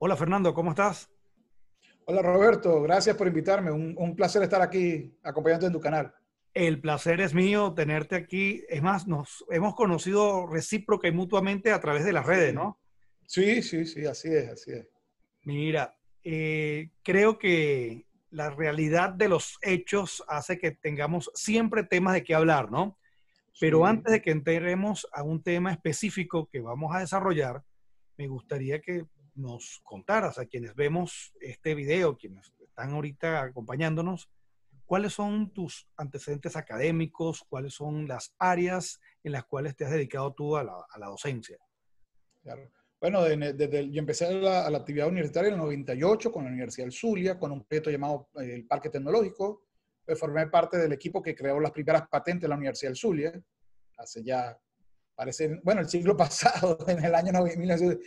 Hola Fernando, ¿cómo estás? Hola Roberto, gracias por invitarme. Un, placer estar aquí acompañándote en tu canal. El placer es mío tenerte aquí. Es más, nos hemos conocido recíproca y mutuamente a través de las redes, ¿no? Sí, sí, sí, así es, así es. Mira, eh, creo que la realidad de los hechos hace que tengamos siempre temas de qué hablar, ¿no? Pero antes de que entremos a un tema específico que vamos a desarrollar, me gustaría que nos contaras a quienes vemos este video, quienes están ahorita acompañándonos, cuáles son tus antecedentes académicos, cuáles son las áreas en las cuales te has dedicado tú a la, docencia. Claro. Bueno, desde, yo empecé la, la, actividad universitaria en el 98 con la Universidad del Zulia, con un proyecto llamado eh, el Parque Tecnológico. Pues formé parte del equipo que creó las primeras patentes de la Universidad del Zulia, hace ya parece, bueno, el siglo pasado, en el año 1900,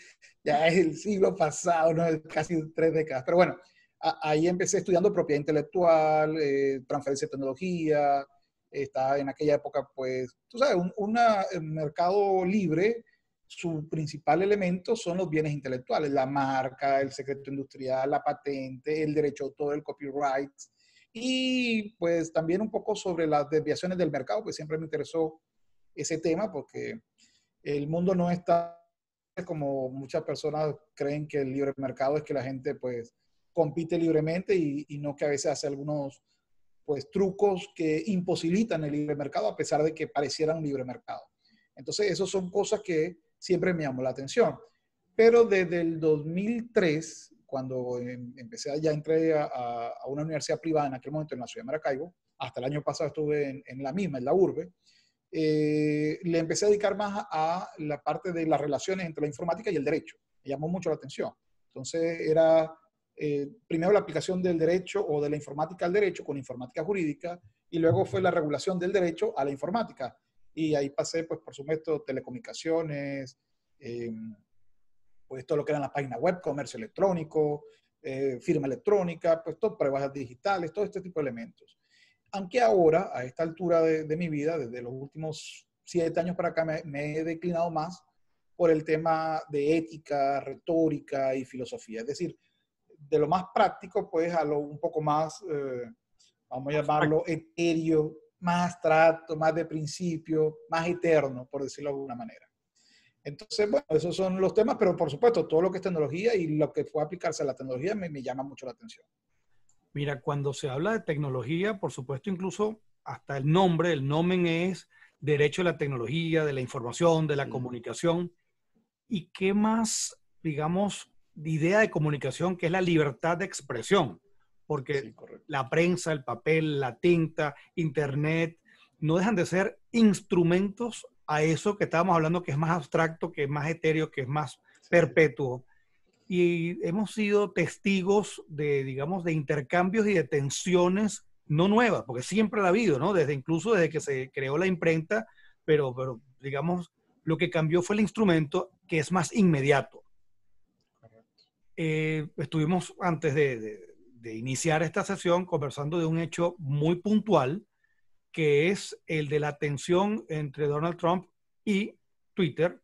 ya es el siglo pasado, ¿no? casi tres décadas. Pero bueno, ahí empecé estudiando propiedad intelectual, eh, transferencia de tecnología, estaba en aquella época, pues, tú sabes, un una, mercado libre, su principal elemento son los bienes intelectuales, la marca, el secreto industrial, la patente, el derecho a autor, el copyright, y pues también un poco sobre las desviaciones del mercado, pues siempre me interesó ese tema porque el mundo no está como muchas personas creen que el libre mercado es que la gente pues compite libremente y, no que a veces hace algunos pues trucos que imposibilitan el libre mercado a pesar de que pareciera un libre mercado. Entonces, esas son cosas que siempre me llamó la atención. Pero desde el 2003, cuando em, empecé, ya entré a, una universidad privada en aquel momento en la ciudad de Maracaibo, hasta el año pasado estuve en, en la misma, en la urbe, eh, le empecé a dedicar más a la parte de las relaciones entre la informática y el derecho. Me llamó mucho la atención. Entonces era eh, primero la aplicación del derecho o de la informática al derecho con informática jurídica y luego fue la regulación del derecho a la informática. Y ahí pasé, pues por supuesto, telecomunicaciones, em, pues todo lo que eran las páginas web, comercio electrónico, eh, firma electrónica, pues todo, pruebas digitales, todo este tipo de elementos aunque ahora, a esta altura de, mi vida, desde los últimos siete años para acá, me, he declinado más por el tema de ética, retórica y filosofía. Es decir, de lo más práctico, pues, a lo un poco más, eh, vamos a llamarlo, etéreo, más abstracto, más de principio, más eterno, por decirlo de alguna manera. Entonces, bueno, esos son los temas, pero por supuesto, todo lo que es tecnología y lo que puede aplicarse a la tecnología me, me llama mucho la atención. Mira, cuando se habla de tecnología, por supuesto, incluso hasta el nombre, el nomen es derecho a la tecnología, de la información, de la comunicación. ¿Y qué más, digamos, de idea de comunicación que es la libertad de expresión? Porque la prensa, el papel, la tinta, internet, no dejan de ser instrumentos a eso que estábamos hablando, que es más abstracto, que es más etéreo, que es más perpetuo y hemos sido testigos de, digamos, de intercambios y de tensiones no nuevas, porque siempre ha habido, ¿no? Desde incluso desde que se creó la imprenta, pero, pero digamos, lo que cambió fue el instrumento que es más inmediato. Eh, estuvimos antes de, de iniciar esta sesión conversando de un hecho muy puntual, que es el de la tensión entre Donald Trump y Twitter,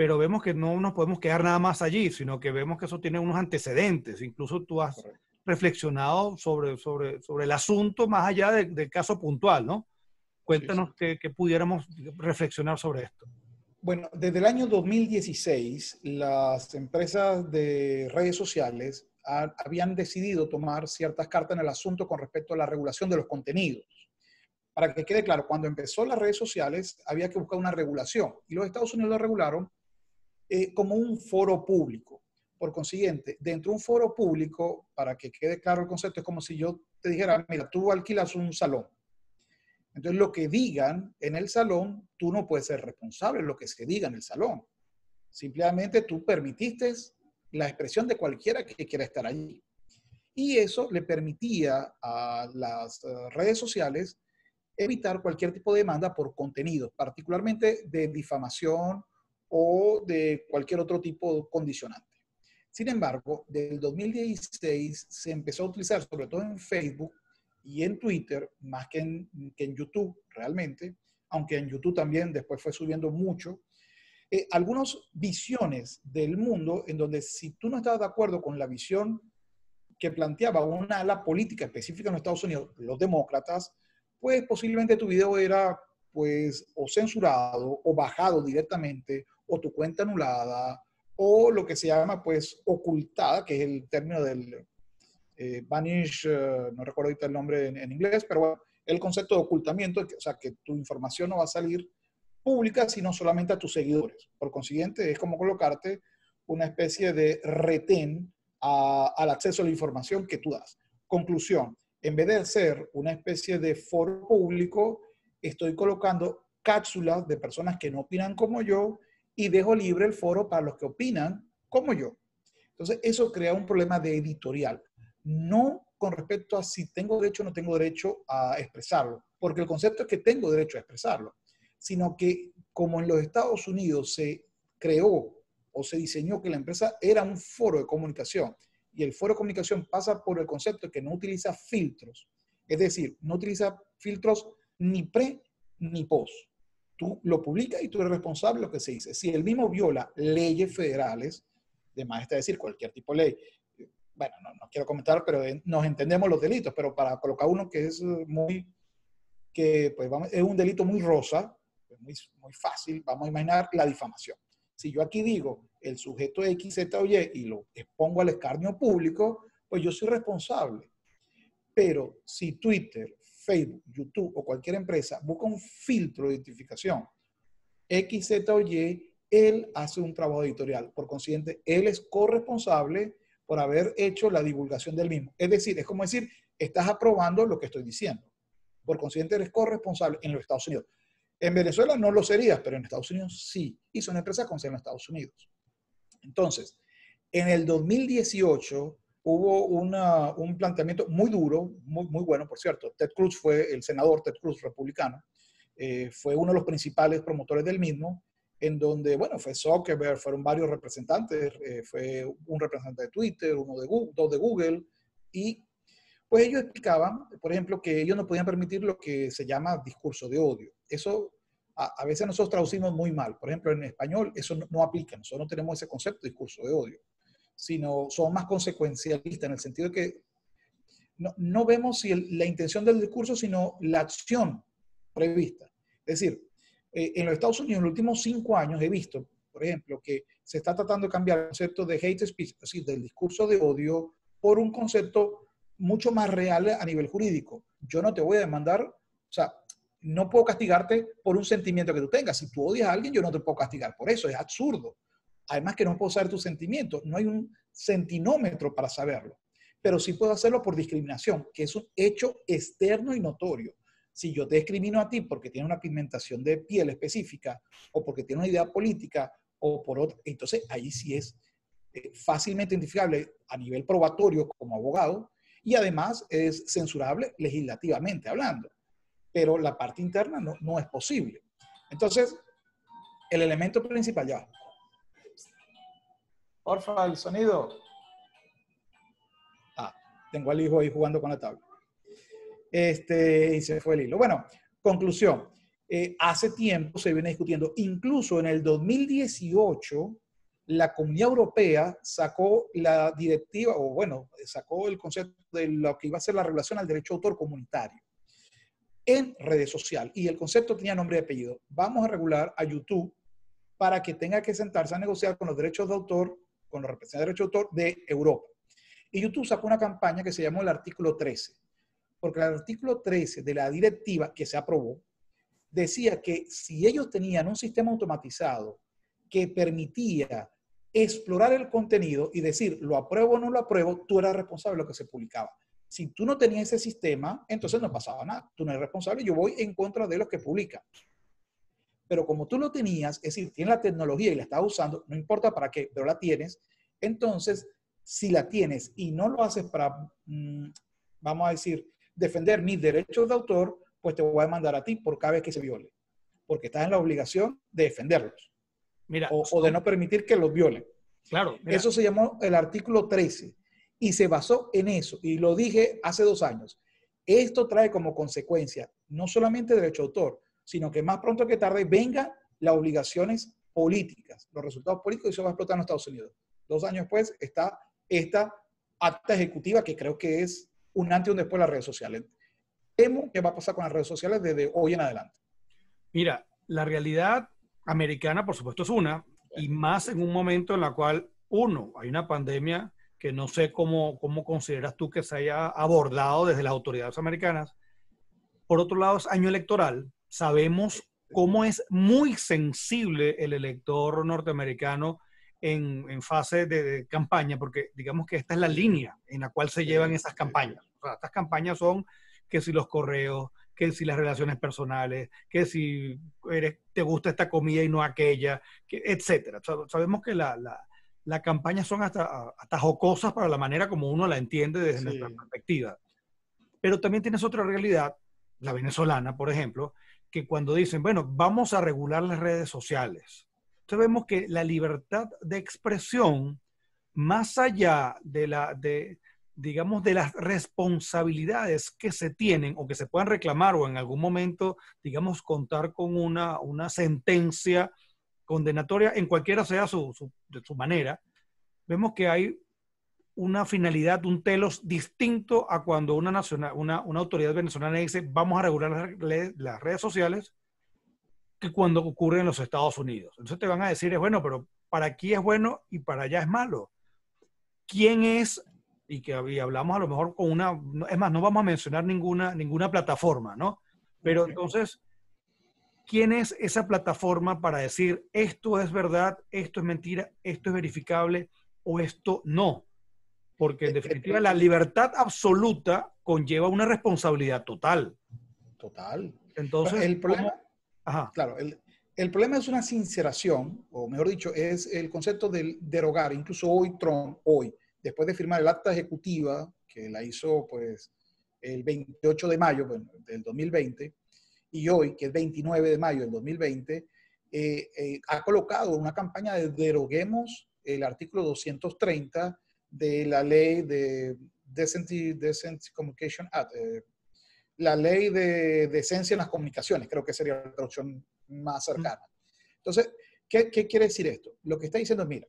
pero vemos que no nos podemos quedar nada más allí, sino que vemos que eso tiene unos antecedentes. Incluso tú has reflexionado sobre, sobre, sobre el asunto más allá del caso puntual, ¿no? Cuéntanos Que, pudiéramos reflexionar sobre esto. Bueno, desde el año 2016, las empresas de redes sociales habían decidido tomar ciertas cartas en el asunto con respecto a la regulación de los contenidos. Para que quede claro, cuando empezó las redes sociales había que buscar una regulación y los Estados Unidos lo regularon eh, como un foro público. Por consiguiente, dentro de un foro público, para que quede claro el concepto, es como si yo te dijera, mira, tú alquilas un salón. Entonces, lo que digan en el salón, tú no puedes ser responsable de lo que se diga en el salón. Simplemente tú permitiste la expresión de cualquiera que quiera estar allí. Y eso le permitía a las eh, redes sociales evitar cualquier tipo de demanda por contenido, particularmente de difamación o de cualquier otro tipo condicionante. Sin embargo, del 2016 se empezó a utilizar, sobre todo en Facebook y en Twitter, más que en, que en YouTube realmente, aunque en YouTube también después fue subiendo mucho, eh, algunas visiones del mundo en donde si tú no estabas de acuerdo con la visión que planteaba una ala política específica en los Estados Unidos, los demócratas, pues posiblemente tu video era pues o censurado o bajado directamente o tu cuenta anulada o lo que se llama pues ocultada, que es el término del eh, banish, eh, no recuerdo ahorita el nombre en, inglés, pero bueno, el concepto de ocultamiento, o sea, que tu información no va a salir pública, sino solamente a tus seguidores. Por consiguiente, es como colocarte una especie de retén al acceso a la información que tú das. Conclusión, en vez de ser una especie de foro público, estoy colocando cápsulas de personas que no opinan como yo y dejo libre el foro para los que opinan como yo. Entonces, eso crea un problema de editorial. No con respecto a si tengo derecho o no tengo derecho a expresarlo, porque el concepto es que tengo derecho a expresarlo, sino que como en los Estados Unidos se creó o se diseñó que la empresa era un foro de comunicación y el foro de comunicación pasa por el concepto que no utiliza filtros, es decir, no utiliza filtros ni pre ni post tú lo publicas y tú eres responsable de lo que se dice. Si el mismo viola leyes federales, de más está decir cualquier tipo de ley, bueno, no, quiero comentar, pero nos entendemos los delitos, pero para colocar uno que es muy, que pues vamos, es un delito muy rosa, muy, muy fácil, vamos a imaginar la difamación. Si yo aquí digo el sujeto X, Z o Y y lo expongo al escarnio público, pues yo soy responsable. Pero si Twitter, Facebook, YouTube o cualquier empresa busca un filtro de identificación X, Z o Y, él hace un trabajo editorial. Por consiguiente, él es corresponsable por haber hecho la divulgación del mismo. Es decir, es como decir, estás aprobando lo que estoy diciendo. Por consiguiente, eres corresponsable en los Estados Unidos. En Venezuela no lo serías, pero en Estados Unidos sí. Y son empresas con sede en Estados Unidos. Entonces, en el 2018, hubo un planteamiento muy duro, muy, muy bueno, por cierto. Ted Cruz fue el senador, Ted Cruz, republicano, eh, fue uno de los principales promotores del mismo, en donde, bueno, fue Zuckerberg, fueron varios representantes, eh, fue un representante de Twitter, uno de Google, dos de Google, y pues ellos explicaban, por ejemplo, que ellos no podían permitir lo que se llama discurso de odio. Eso a, veces nosotros traducimos muy mal. Por ejemplo, en español eso no, no aplica, nosotros no tenemos ese concepto de discurso de odio sino son más consecuencialistas en el sentido de que no, vemos si la intención del discurso, sino la acción prevista. Es decir, eh, en los Estados Unidos en los últimos cinco años he visto, por ejemplo, que se está tratando de cambiar el concepto de hate speech, es decir, del discurso de odio, por un concepto mucho más real a nivel jurídico. Yo no te voy a demandar, o sea, no puedo castigarte por un sentimiento que tú tengas. Si tú odias a alguien, yo no te puedo castigar por eso, es absurdo. Además que no puedo saber tus sentimientos, no hay un centinómetro para saberlo, pero sí puedo hacerlo por discriminación, que es un hecho externo y notorio. Si yo te discrimino a ti porque tiene una pigmentación de piel específica o porque tiene una idea política o por otra, entonces ahí sí es eh, fácilmente identificable a nivel probatorio como abogado y además es censurable legislativamente hablando. Pero la parte interna no, no es posible. Entonces, el elemento principal ya Porfa, el sonido. Ah, tengo al hijo ahí jugando con la tabla. Este, y se fue el hilo. Bueno, conclusión. Eh, hace tiempo se viene discutiendo, incluso en el 2018, la Comunidad Europea sacó la directiva, o bueno, sacó el concepto de lo que iba a ser la regulación al derecho autor comunitario en redes sociales. Y el concepto tenía nombre y apellido. Vamos a regular a YouTube para que tenga que sentarse a negociar con los derechos de autor con los representantes de derecho de autor de Europa. Y YouTube sacó una campaña que se llamó el artículo 13, porque el artículo 13 de la directiva que se aprobó decía que si ellos tenían un sistema automatizado que permitía explorar el contenido y decir, lo apruebo o no lo apruebo, tú eras responsable de lo que se publicaba. Si tú no tenías ese sistema, entonces no pasaba nada. Tú no eres responsable, yo voy en contra de los que publican. Pero como tú lo tenías, es decir, tienes la tecnología y la estás usando, no importa para qué, pero la tienes, entonces, si la tienes y no lo haces para, mm, vamos a decir, defender mis derechos de autor, pues te voy a demandar a ti por cada vez que se viole, porque estás en la obligación de defenderlos. Mira, o, de no permitir que los violen. Claro. Eso se llamó el artículo 13 y se basó en eso. Y lo dije hace dos años. Esto trae como consecuencia no solamente derecho de autor, sino que más pronto que tarde vengan las obligaciones políticas, los resultados políticos y eso va a explotar en Estados Unidos. Dos años después está esta acta ejecutiva que creo que es un antes y un después de las redes sociales. Temo que va a pasar con las redes sociales desde hoy en adelante. Mira, la realidad americana, por supuesto, es una, y más en un momento en la cual, uno, hay una pandemia que no sé cómo, cómo consideras tú que se haya abordado desde las autoridades americanas. Por otro lado, es año electoral. Sabemos cómo es muy sensible el elector norteamericano en, en fase de, campaña, porque digamos que esta es la línea en la cual se llevan esas campañas. O sea, estas campañas son que si los correos, que si las relaciones personales, que si eres, te gusta esta comida y no aquella, que, etcétera. Sabemos que la, la, las campañas son hasta, hasta jocosas para la manera como uno la entiende desde nuestra perspectiva. Pero también tienes otra realidad, la venezolana, por ejemplo, que cuando dicen, bueno, vamos a regular las redes sociales. Entonces vemos que la libertad de expresión, más allá de la, de, digamos, de las responsabilidades que se tienen o que se puedan reclamar o en algún momento, digamos, contar con una, una sentencia condenatoria, en cualquiera sea su, de su manera, vemos que hay una finalidad, un telos distinto a cuando una, nacional, una, una autoridad venezolana dice vamos a regular las, redes sociales que cuando ocurre en los Estados Unidos. Entonces te van a decir, es bueno, pero para aquí es bueno y para allá es malo. ¿Quién es? Y que hablamos a lo mejor con una, es más, no vamos a mencionar ninguna, ninguna plataforma, ¿no? Pero entonces, ¿Quién es esa plataforma para decir esto es verdad, esto es mentira, esto es verificable o esto no? Porque en definitiva la libertad absoluta conlleva una responsabilidad total. Total. Entonces, el problema, claro, el, el, problema es una sinceración, o mejor dicho, es el concepto del derogar. Incluso hoy Trump, hoy, después de firmar el acta ejecutiva, que la hizo pues el 28 de mayo del 2020, y hoy, que es 29 de mayo del 2020, eh, eh, ha colocado una campaña de deroguemos el artículo 230 de la ley de Decent, Communication Act, eh, la ley de decencia en las comunicaciones, creo que sería la traducción más cercana. Entonces, ¿qué, ¿qué, quiere decir esto? Lo que está diciendo es, mira,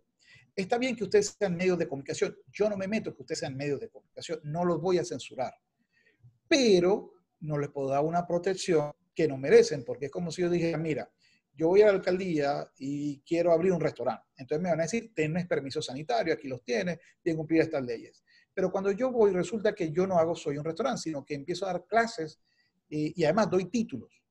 está bien que ustedes sean medios de comunicación, yo no me meto que ustedes sean medios de comunicación, no los voy a censurar, pero no les puedo dar una protección que no merecen, porque es como si yo dijera, mira, yo voy a la alcaldía y quiero abrir un restaurante. Entonces me van a decir, tienes permiso sanitario, aquí los tienes, tienen que cumplir estas leyes. Pero cuando yo voy, resulta que yo no hago soy un restaurante, sino que empiezo a dar clases y, además doy títulos.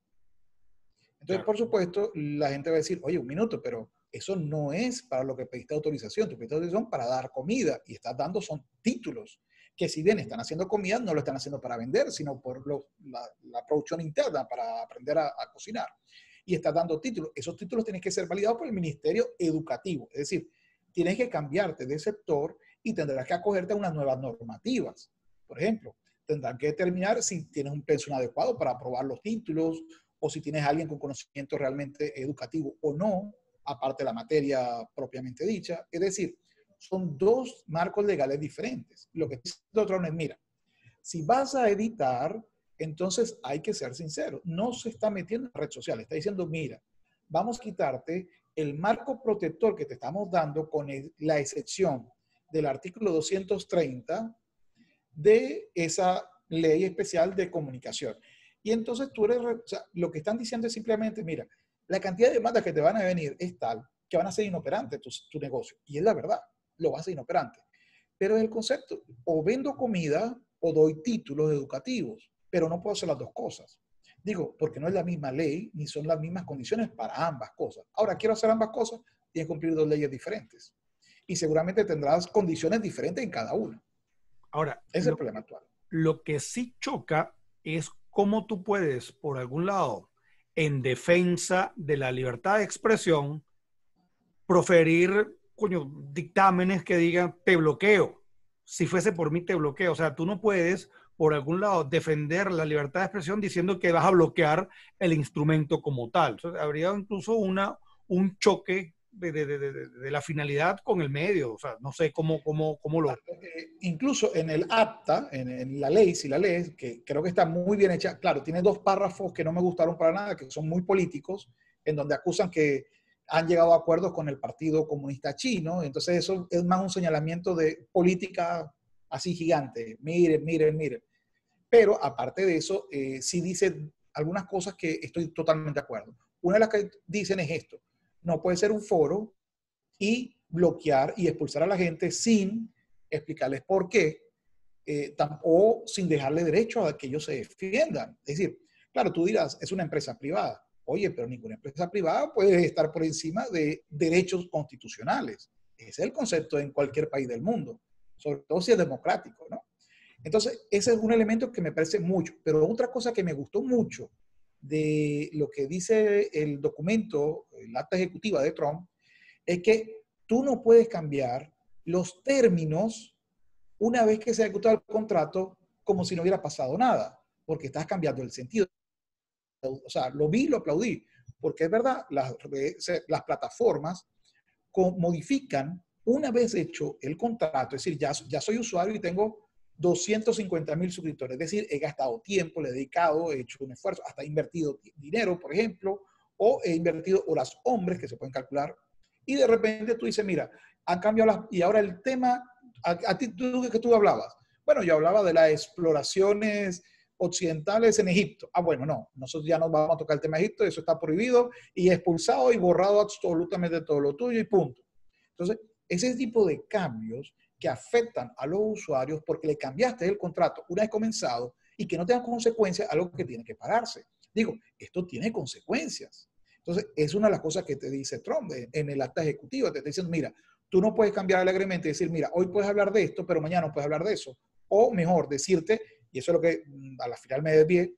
Entonces, por supuesto, la gente va a decir, oye, un minuto, pero eso no es para lo que pediste autorización. Tu pediste autorización para dar comida y estás dando son títulos que si bien están haciendo comida, no lo están haciendo para vender, sino por la, producción interna, para aprender a, cocinar. Y estás dando títulos. Esos títulos tienen que ser validados por el Ministerio Educativo. Es decir, tienes que cambiarte de sector y tendrás que acogerte a unas nuevas normativas. Por ejemplo, tendrán que determinar si tienes un pensión adecuado para aprobar los títulos o si tienes alguien con conocimiento realmente educativo o no, aparte de la materia propiamente dicha. Es decir, son dos marcos legales diferentes. Lo que dice otro es, mira, si vas a editar, entonces hay que ser sincero. No se está metiendo en red social, está diciendo, mira, vamos a quitarte el marco protector que te estamos dando con la excepción del artículo 230 de esa ley especial de comunicación. Y entonces tú eres, o sea, lo que están diciendo es simplemente, mira, la cantidad de demandas que te van a venir es tal que van a ser inoperantes tu, tu negocio. Y es la verdad lo hace inoperante. Pero el concepto, o vendo comida o doy títulos educativos, pero no puedo hacer las dos cosas. Digo, porque no es la misma ley ni son las mismas condiciones para ambas cosas. Ahora, quiero hacer ambas cosas, que cumplir dos leyes diferentes. Y seguramente tendrás condiciones diferentes en cada una. Ahora, es el problema actual. Lo que sí choca es cómo tú puedes, por algún lado, en defensa de la libertad de expresión, proferir coño, dictámenes que digan te bloqueo. Si fuese por mí, te bloqueo. O sea, tú no puedes, por algún lado, defender la libertad de expresión diciendo que vas a bloquear el instrumento como tal. habría incluso una, un choque de, de, de, de, la finalidad con el medio. O sea, no sé cómo, cómo, cómo lo... Incluso en el acta, en, en, la ley, si la lees, que creo que está muy bien hecha, claro, tiene dos párrafos que no me gustaron para nada, que son muy políticos, en donde acusan que han llegado a acuerdos con el Partido Comunista Chino, entonces eso es más un señalamiento de política así gigante, miren, miren, miren. Pero aparte de eso, eh, sí dice algunas cosas que estoy totalmente de acuerdo. Una de las que dicen es esto, no puede ser un foro y bloquear y expulsar a la gente sin explicarles por qué eh, o sin dejarle derecho a que ellos se defiendan. Es decir, claro, tú dirás, es una empresa privada. Oye, pero ninguna empresa privada puede estar por encima de derechos constitucionales. Ese es el concepto en cualquier país del mundo, sobre todo si es democrático, ¿no? Entonces, ese es un elemento que me parece mucho. Pero otra cosa que me gustó mucho de lo que dice el documento, el acta ejecutiva de Trump, es que tú no puedes cambiar los términos una vez que se ha ejecutado el contrato como si no hubiera pasado nada, porque estás cambiando el sentido. O sea, lo vi, lo aplaudí, porque es verdad, las, las plataformas modifican una vez hecho el contrato, es decir, ya, ya soy usuario y tengo 250 mil suscriptores, es decir, he gastado tiempo, le he dedicado, he hecho un esfuerzo, hasta he invertido dinero, por ejemplo, o he invertido horas hombres que se pueden calcular, y de repente tú dices, mira, han cambiado las, y ahora el tema a, ti, ¿tú, que tú hablabas? Bueno, yo hablaba de las exploraciones occidentales en Egipto. Ah, bueno, no, nosotros ya no vamos a tocar el tema de Egipto, eso está prohibido y expulsado y borrado absolutamente todo lo tuyo y punto. Entonces, ese tipo de cambios que afectan a los usuarios porque le cambiaste el contrato una vez comenzado y que no tengan consecuencias, algo que tiene que pararse. Digo, esto tiene consecuencias. Entonces, es una de las cosas que te dice Trump en el acta ejecutiva. Te está diciendo, mira, Tú no puedes cambiar alegremente y decir, mira, hoy puedes hablar de esto, pero mañana no puedes hablar de eso. O mejor, decirte, y eso es lo que mm, a la final me desvié,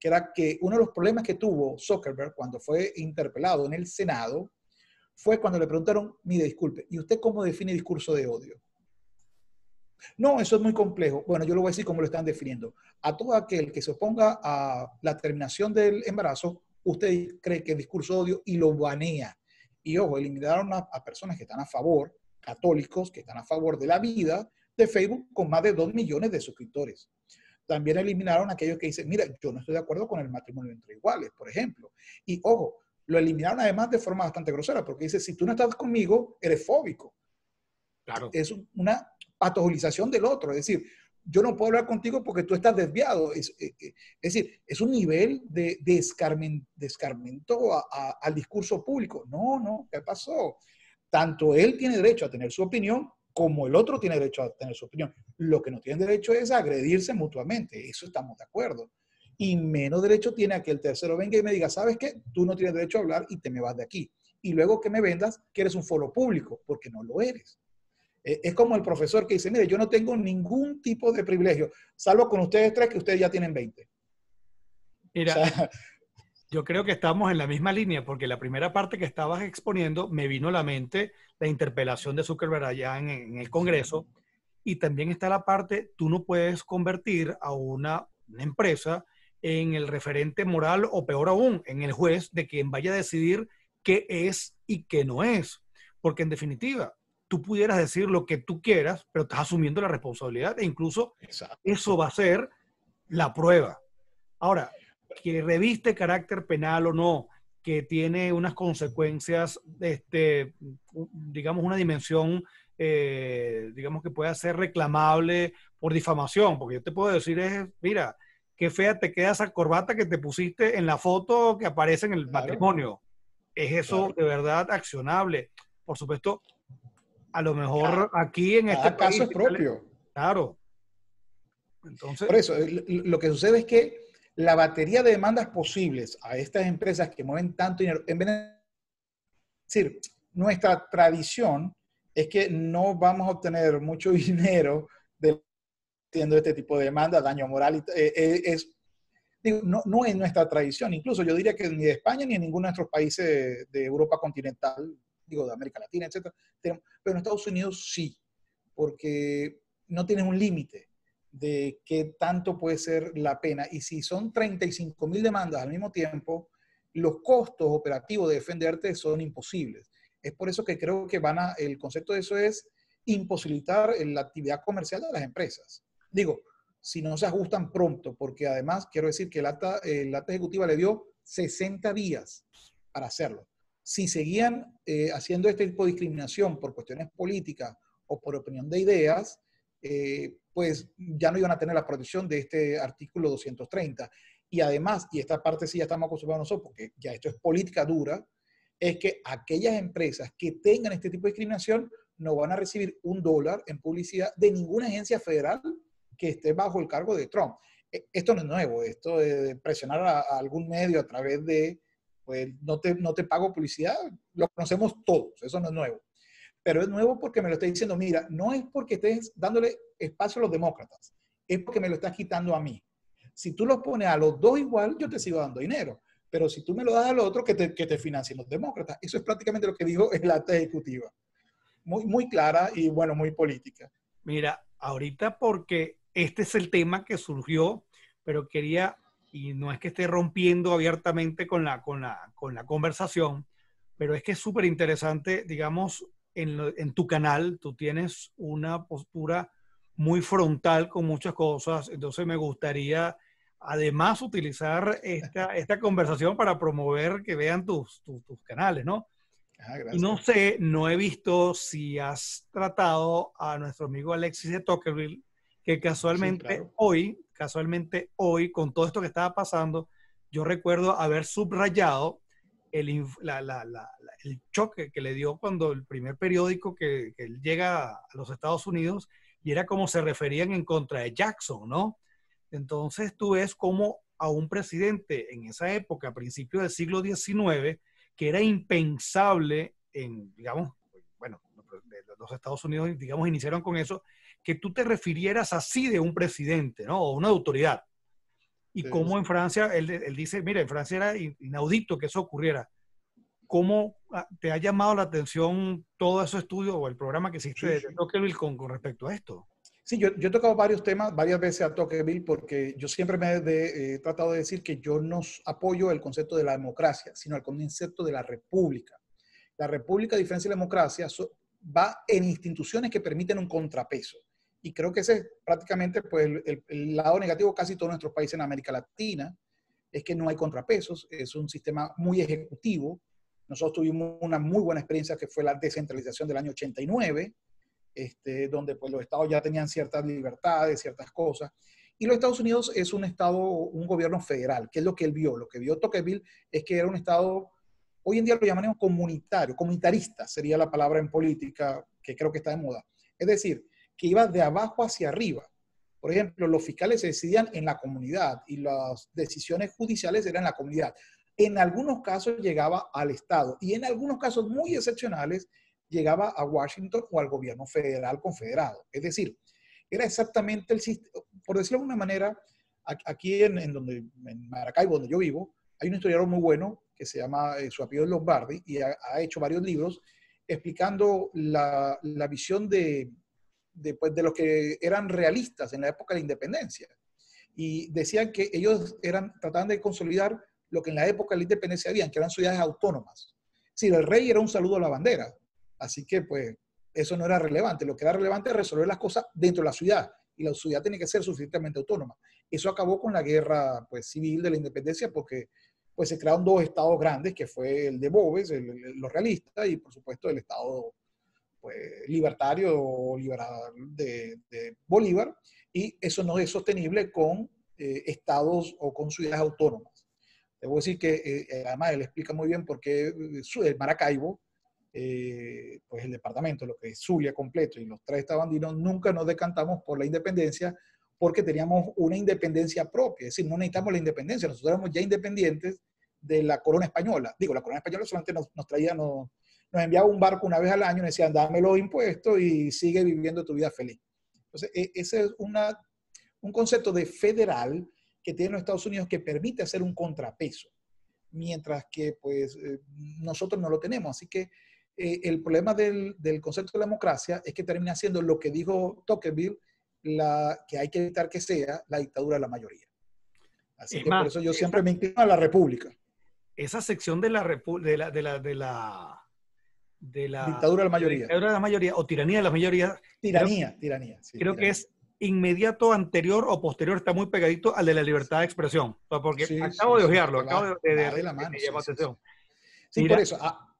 que era que uno de los problemas que tuvo Zuckerberg cuando fue interpelado en el Senado fue cuando le preguntaron, mire, disculpe, ¿y usted cómo define discurso de odio? No, eso es muy complejo. Bueno, yo lo voy a decir como lo están definiendo. A todo aquel que se oponga a la terminación del embarazo, usted cree que es discurso de odio y lo banea. Y ojo, eliminaron a, personas que están a favor, católicos, que están a favor de la vida de Facebook con más de 2 millones de suscriptores. También eliminaron a aquellos que dicen, mira, yo no estoy de acuerdo con el matrimonio entre iguales, por ejemplo. Y ojo, lo eliminaron además de forma bastante grosera, porque dice, si tú no estás conmigo, eres fóbico. Claro. Es una patologización del otro. Es decir, yo no puedo hablar contigo porque tú estás desviado. Es, eh, eh, decir, es un nivel de, descarmento al discurso público. No, no, ¿qué pasó? Tanto él tiene derecho a tener su opinión como el otro tiene derecho a tener su opinión. Lo que no tiene derecho es agredirse mutuamente, eso estamos de acuerdo. Y menos derecho tiene a que el tercero venga y me diga, ¿sabes qué? Tú no tienes derecho a hablar y te me vas de aquí. Y luego que me vendas que eres un foro público, porque no lo eres. Eh, es como el profesor que dice, mire, yo no tengo ningún tipo de privilegio, salvo con ustedes tres que ustedes ya tienen 20. Mira, yo creo que estamos en la misma línea, porque la primera parte que estabas exponiendo me vino a la mente la interpelación de Zuckerberg allá en, el Congreso, y también está la parte, tú no puedes convertir a una, una empresa en el referente moral o peor aún, en el juez de quien vaya a decidir qué es y qué no es. Porque en definitiva, tú pudieras decir lo que tú quieras, pero estás asumiendo la responsabilidad e incluso eso va a ser la prueba. Ahora, que reviste carácter penal o no, que tiene unas consecuencias, este, digamos, una dimensión, eh, digamos, que pueda ser reclamable por difamación, porque yo te puedo decir es, mira, qué fea te queda esa corbata que te pusiste en la foto que aparece en el matrimonio. ¿Es eso de verdad accionable? Por supuesto, a lo mejor aquí en este caso es propio. Claro. Entonces, Por eso, lo que sucede es que la batería de demandas posibles a estas empresas que mueven tanto dinero, en vez de decir, nuestra tradición es que no vamos a obtener mucho dinero de haciendo este tipo de demandas, daño moral, eh, eh, es, no, no, es nuestra tradición. Incluso yo diría que ni de España ni en ninguno de nuestros países de Europa continental digo, de América Latina, etcétera. Pero en Estados Unidos sí, porque no tienes un límite de qué tanto puede ser la pena. Y si son 35 mil demandas al mismo tiempo, los costos operativos de defenderte son imposibles. Es por eso que creo que van a, el concepto de eso es imposibilitar la actividad comercial de las empresas. Digo, si no se ajustan pronto, porque además quiero decir que el acta, el acta ejecutiva le dio 60 días para hacerlo. Si seguían eh, haciendo este tipo de discriminación por cuestiones políticas o por opinión de ideas, eh, pues ya no iban a tener la protección de este artículo 230. Y además, y esta parte sí ya estamos acostumbrados nosotros, porque ya esto es política dura, es que aquellas empresas que tengan este tipo de discriminación no van a recibir un dólar en publicidad de ninguna agencia federal que esté bajo el cargo de Trump. E, esto no es nuevo, esto de presionar a, algún medio a través de, pues no te, no te pago publicidad, lo conocemos todos, eso no es nuevo. Pero es nuevo porque me lo está diciendo, mira, no es porque estés dándole espacio a los demócratas, es porque me lo estás quitando a mí. Si tú los pones a los dos igual, yo te sigo dando dinero. Pero si tú me lo das al otro, que te, que te financien los demócratas. Eso es prácticamente lo que dijo el acta ejecutiva. Muy, muy clara y, bueno, muy política. Mira, ahorita porque este es el tema que surgió, pero quería, y no es que esté rompiendo abiertamente con la, con la, con la conversación, pero es que es súper interesante, digamos, en, en, tu canal tú tienes una postura muy frontal con muchas cosas, entonces me gustaría además utilizar esta, esta conversación para promover que vean tus, tus, canales, ¿no? Ah, y no sé, no he visto si has tratado a nuestro amigo Alexis de Tocqueville, que casualmente hoy, casualmente hoy, con todo esto que estaba pasando, yo recuerdo haber subrayado el, la, la, la, el choque que le dio cuando el primer periódico que, que, llega a los Estados Unidos y era como se referían en contra de Jackson, ¿no? Entonces tú ves como a un presidente en esa época, a principios del siglo XIX, que era impensable en, digamos, bueno, los Estados Unidos, digamos, iniciaron con eso, que tú te refirieras así de un presidente, ¿no? O una autoridad. Y como en Francia, él, dice, mira, en Francia era inaudito que eso ocurriera. ¿Cómo ah, te ha llamado la atención todo ese estudio o el programa que existe de Tocqueville con, con respecto a esto? Sí, yo, yo, he tocado varios temas varias veces a Tocqueville porque yo siempre me he tratado de decir que yo no apoyo el concepto de la democracia, sino el concepto de la república. La república, a diferencia de la democracia, va en instituciones que permiten un contrapeso. Y creo que ese es prácticamente pues, el, el, lado negativo de casi todos nuestros países en América Latina, es que no hay contrapesos, es un sistema muy ejecutivo. Nosotros tuvimos una muy buena experiencia que fue la descentralización del año 89, este, donde pues los estados ya tenían ciertas libertades, ciertas cosas. Y los Estados Unidos es un estado, un gobierno federal, que es lo que él vio. Lo que vio Tocqueville es que era un estado, hoy en día lo llaman comunitario, comunitarista sería la palabra en política que creo que está de moda. Es decir, que iba de abajo hacia arriba. Por ejemplo, los fiscales se decidían en la comunidad y las decisiones judiciales eran en la comunidad. En algunos casos llegaba al Estado y en algunos casos muy excepcionales llegaba a Washington o al gobierno federal confederado. Es decir, era exactamente el sistema, por decirlo de alguna manera, aquí en, donde, en Maracaibo, donde yo vivo, hay un historiador muy bueno que se llama, eh, su apellido Lombardi, y ha, hecho varios libros explicando la, la visión de, de, pues, de los que eran realistas en la época de la independencia. Y decían que ellos eran, trataban de consolidar lo que en la época de la independencia habían, que eran ciudades autónomas. Si el rey era un saludo a la bandera, Así que, pues, eso no era relevante. Lo que era relevante es resolver las cosas dentro de la ciudad. Y la ciudad tiene que ser suficientemente autónoma. Eso acabó con la guerra pues, civil de la independencia porque pues, se crearon dos estados grandes, que fue el de Boves, los realistas, y por supuesto el estado pues, libertario o liberal de, Bolívar. Y eso no es sostenible con eh, estados o con ciudades autónomas. Debo decir que, eh, además, él explica muy bien por qué eh, Maracaibo eh, pues el departamento, lo que es Zulia completo y los tres estabandinos, nunca nos decantamos por la independencia porque teníamos una independencia propia, es decir, no necesitamos la independencia, nosotros éramos ya independientes de la corona española. Digo, la corona española solamente nos, nos traía, nos, nos, enviaba un barco una vez al año, y decían, dame los impuestos y sigue viviendo tu vida feliz. Entonces, e, ese es una, un concepto de federal que tiene los Estados Unidos que permite hacer un contrapeso, mientras que pues eh, nosotros no lo tenemos. Así que eh, el problema del, del, concepto de la democracia es que termina siendo lo que dijo Tocqueville, la, que hay que evitar que sea la dictadura de la mayoría. Así que por eso yo siempre me inclino a la república. Esa sección de la, de la, de la, de la, de la dictadura de la mayoría. Dictadura de la mayoría o tiranía de la mayoría. Tiranía, creo, tiranía. Sí, creo que es inmediato, anterior o posterior, está muy pegadito al de la libertad de expresión. Porque sí, acabo sí, de ojearlo, acabo de, de, de, de la mano, Sí, por eso. Ah,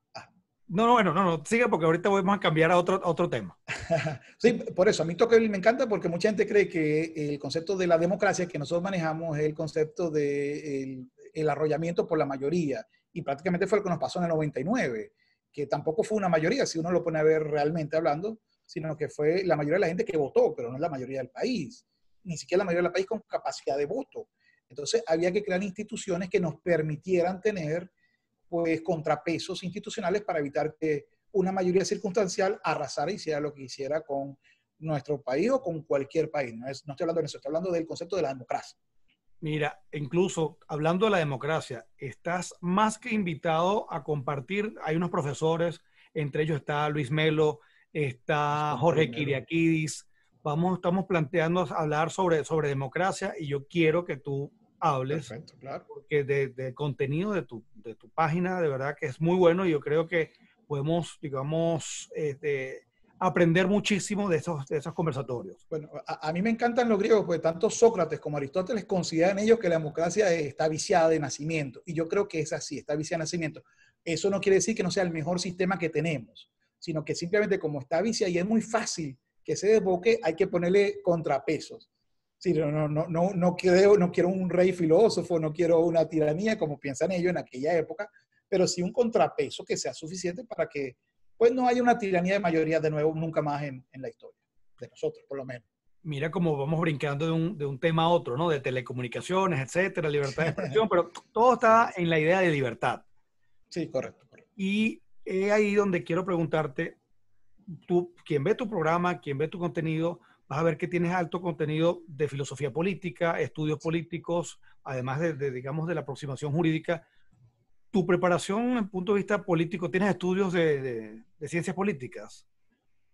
No, no, bueno, no, no, sigue porque ahorita vamos a cambiar a otro, otro tema. sí, por eso, a mí Tocqueville me encanta porque mucha gente cree que el concepto de la democracia que nosotros manejamos es el concepto del de el arrollamiento por la mayoría. Y prácticamente fue lo que nos pasó en el 99, que tampoco fue una mayoría, si uno lo pone a ver realmente hablando, sino que fue la mayoría de la gente que votó, pero no la mayoría del país, ni siquiera la mayoría del país con capacidad de voto. Entonces había que crear instituciones que nos permitieran tener pues contrapesos institucionales para evitar que una mayoría circunstancial arrasara y hiciera lo que hiciera con nuestro país o con cualquier país. No, es, no estoy hablando de eso, estoy hablando del concepto de la democracia. Mira, incluso hablando de la democracia, estás más que invitado a compartir. Hay unos profesores, entre ellos está Luis Melo, está Jorge Kiriakidis. Vamos, estamos planteando hablar sobre, sobre democracia y yo quiero que tú hables. Perfecto, claro. Porque de, contenido de tu, de tu, página, de verdad que es muy bueno y yo creo que podemos, digamos, este, aprender muchísimo de esos, de esos conversatorios. Bueno, a, mí me encantan los griegos, porque tanto Sócrates como Aristóteles consideran ellos que la democracia está viciada de nacimiento. Y yo creo que es así, está viciada de nacimiento. Eso no quiere decir que no sea el mejor sistema que tenemos, sino que simplemente como está viciada y es muy fácil que se desboque, hay que ponerle contrapesos. Sí, no, no, no, no, quiero, no quiero un rey filósofo, no quiero una tiranía como piensan ellos en aquella época, pero sí un contrapeso que sea suficiente para que pues no haya una tiranía de mayoría de nuevo nunca más en, en la historia, de nosotros por lo menos. Mira cómo vamos brincando de un, de un, tema a otro, ¿no? De telecomunicaciones, etcétera, libertad de expresión, pero todo está en la idea de libertad. Sí, correcto. correcto. Y es ahí donde quiero preguntarte, tú, quien ve tu programa, quien ve tu contenido, vas a ver que tienes alto contenido de filosofía política, estudios políticos, además de, digamos, de la aproximación jurídica. ¿Tu preparación en punto de vista político, tienes estudios de, ciencias políticas?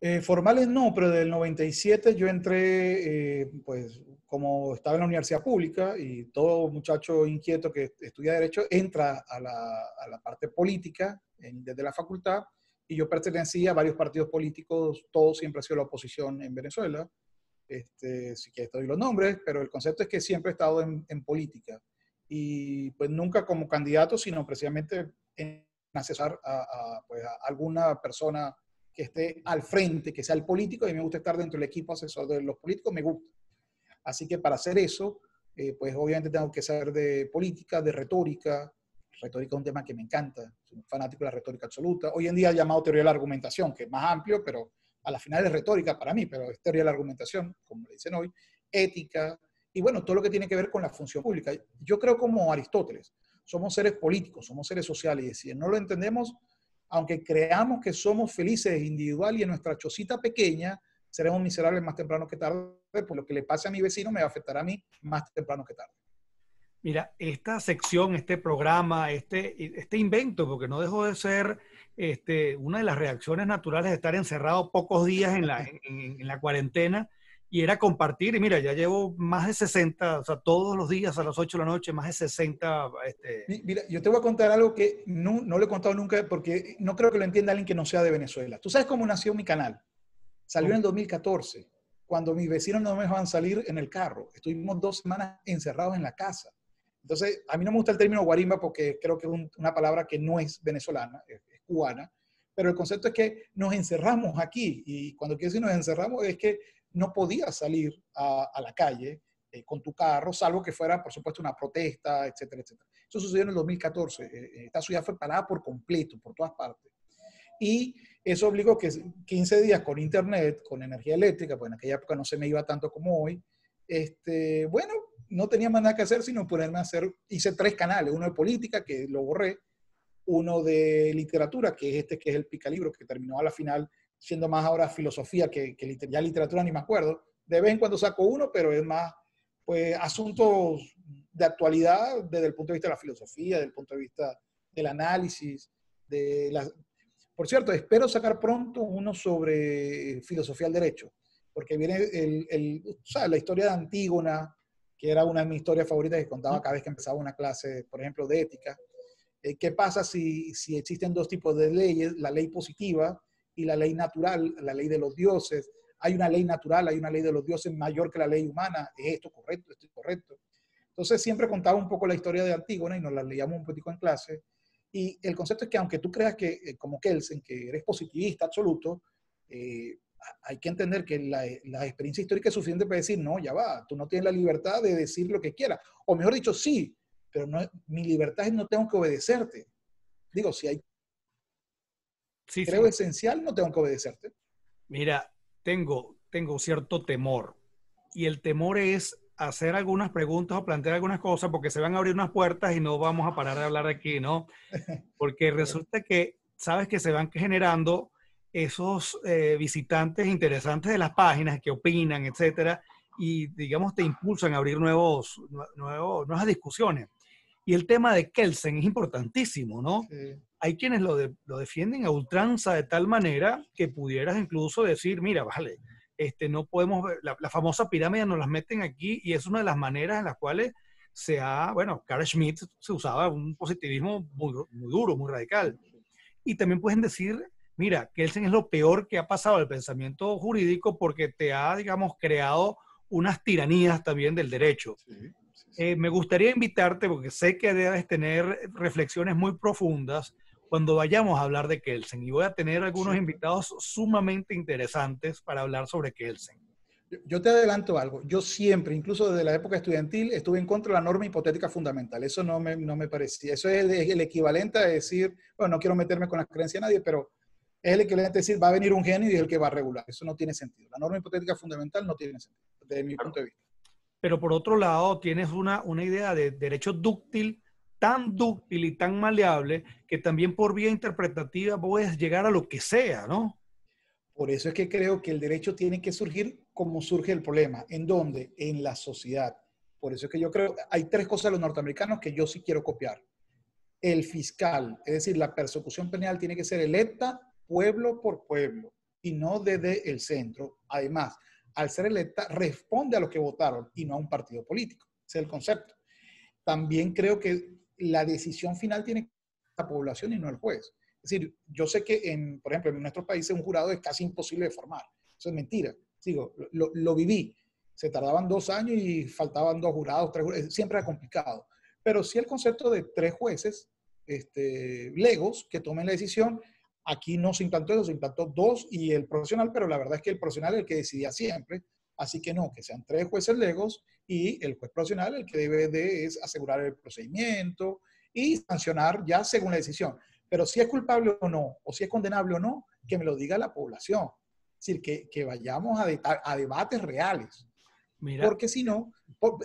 Eh, formales no, pero del 97 yo entré, eh, pues como estaba en la universidad pública y todo muchacho inquieto que estudia derecho entra a la, a la parte política desde la facultad y yo pertenecía a varios partidos políticos, todo siempre ha sido la oposición en Venezuela, este, si quieres te doy los nombres, pero el concepto es que siempre he estado en, en política y pues nunca como candidato, sino precisamente en asesor a, pues, a, alguna persona que esté al frente, que sea el político, y me gusta estar dentro del equipo asesor de los políticos, me gusta. Así que para hacer eso, eh, pues obviamente tengo que saber de política, de retórica, retórica es un tema que me encanta, soy un fanático de la retórica absoluta. Hoy en día llamado teoría de la argumentación, que es más amplio, pero a la final es retórica para mí, pero es teoría de la argumentación, como le dicen hoy, ética, y bueno, todo lo que tiene que ver con la función pública. Yo creo como Aristóteles, somos seres políticos, somos seres sociales, y si no lo entendemos, aunque creamos que somos felices individual y en nuestra chocita pequeña, seremos miserables más temprano que tarde, por lo que le pase a mi vecino me va a afectar a mí más temprano que tarde. Mira, esta sección, este programa, este, este invento, porque no dejó de ser este, una de las reacciones naturales de estar encerrado pocos días en la, en, la cuarentena, y era compartir, y mira, ya llevo más de 60, o sea, todos los días a las 8 de la noche, más de 60. Este... Mira, yo te voy a contar algo que no, no lo he contado nunca porque no creo que lo entienda alguien que no sea de Venezuela. ¿Tú sabes cómo nació mi canal? Salió en 2014, cuando mis vecinos no me dejaban salir en el carro. Estuvimos dos semanas encerrados en la casa. Entonces, a mí no me gusta el término guarimba porque creo que es una palabra que no es venezolana, es, cubana, pero el concepto es que nos encerramos aquí y cuando quiero decir nos encerramos es que no podías salir a, la calle eh, con tu carro, salvo que fuera, por supuesto, una protesta, etcétera, etcétera. Eso sucedió en el 2014. Eh, eh, esta ciudad fue parada por completo, por todas partes. Y eso obligó que 15 días con internet, con energía eléctrica, pues en aquella época no se me iba tanto como hoy, este, bueno, no tenía más nada que hacer sino ponerme a hacer, hice tres canales, uno de política, que lo borré, uno de literatura, que es este que es el picalibro, que terminó a la final siendo más ahora filosofía que, que ya literatura, ni me acuerdo. De vez en cuando saco uno, pero es más, pues, asuntos de actualidad desde el punto de vista de la filosofía, desde el punto de vista del análisis, de las... Por cierto, espero sacar pronto uno sobre filosofía del derecho, porque viene el, el o sea, la historia de Antígona, que era una de mis historias favoritas que contaba cada vez que empezaba una clase, por ejemplo, de ética. Eh, ¿Qué pasa si, si existen dos tipos de leyes, la ley positiva y la ley natural, la ley de los dioses? Hay una ley natural, hay una ley de los dioses mayor que la ley humana. ¿Es esto correcto? ¿Esto es correcto? Entonces siempre contaba un poco la historia de Antígona y nos la leíamos un poquito en clase. Y el concepto es que aunque tú creas que, eh, como Kelsen, que eres positivista absoluto, eh, hay que entender que la, la, experiencia histórica es suficiente para decir, no, ya va, tú no tienes la libertad de decir lo que quieras. O mejor dicho, sí, pero no, mi libertad es no tengo que obedecerte. Digo, si hay sí, creo esencial, no tengo que obedecerte. Mira, tengo, tengo cierto temor. Y el temor es hacer algunas preguntas o plantear algunas cosas porque se van a abrir unas puertas y no vamos a parar de hablar aquí, ¿no? Porque resulta que, sabes que se van generando esos eh, visitantes interesantes de las páginas que opinan, etcétera, y digamos te impulsan a abrir nuevos, nuevos, nuevas discusiones. Y el tema de Kelsen es importantísimo, ¿no? Hay quienes lo, lo, defienden a ultranza de tal manera que pudieras incluso decir, mira, vale, este, no podemos ver, la, famosa pirámide nos las meten aquí y es una de las maneras en las cuales se ha, bueno, Carl Schmitt se usaba un positivismo muy, muy duro, muy radical. Y también pueden decir, mira, Kelsen es lo peor que ha pasado al pensamiento jurídico porque te ha, digamos, creado unas tiranías también del derecho. Eh, me gustaría invitarte, porque sé que debes tener reflexiones muy profundas cuando vayamos a hablar de Kelsen. Y voy a tener algunos invitados sumamente interesantes para hablar sobre Kelsen. Yo te adelanto algo. Yo siempre, incluso desde la época estudiantil, estuve en contra de la norma hipotética fundamental. Eso no me, no me parecía. Eso es el, el, equivalente a decir, bueno, no quiero meterme con la creencia de nadie, pero es el equivalente a decir, va a venir un genio y es el que va a regular. Eso no tiene sentido. La norma hipotética fundamental no tiene sentido, desde mi punto de vista. Pero por otro lado, tienes una, una idea de derecho dúctil, tan dúctil y tan maleable, que también por vía interpretativa puedes llegar a lo que sea, ¿no? Por eso es que creo que el derecho tiene que surgir como surge el problema. ¿En dónde? En la sociedad. Por eso es que yo creo, hay tres cosas de los norteamericanos que yo sí quiero copiar. El fiscal, es decir, la persecución penal tiene que ser electa pueblo por pueblo y no desde el centro. Además, al ser electa, responde a los que votaron y no a un partido político. Ese es el concepto. También creo que la decisión final tiene la población y no el juez. Es decir, yo sé que, en, por ejemplo, en nuestros países un jurado es casi imposible de formar. Eso es mentira. Digo, lo, lo viví. Se tardaban dos años y faltaban dos jurados, tres jurados. Siempre era complicado. Pero sí el concepto de tres jueces este, legos que tomen la decisión Aquí no se implantó eso, se implantó dos y el profesional, pero la verdad es que el profesional es el que decidía siempre. Así que no, que sean tres jueces legos y el juez profesional el que debe de es asegurar el procedimiento y sancionar ya según la decisión. Pero si es culpable o no, o si es condenable o no, que me lo diga la población. Es decir, que, que vayamos a, a, debates reales. Porque si no,